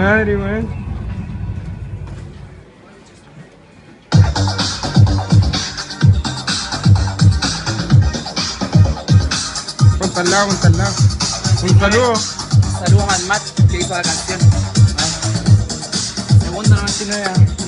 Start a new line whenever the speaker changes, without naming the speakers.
madre, weón. Ponte al lado, ponte al lado. Un saludo.
Saludos al Matt que hizo la canción. Segundo 99.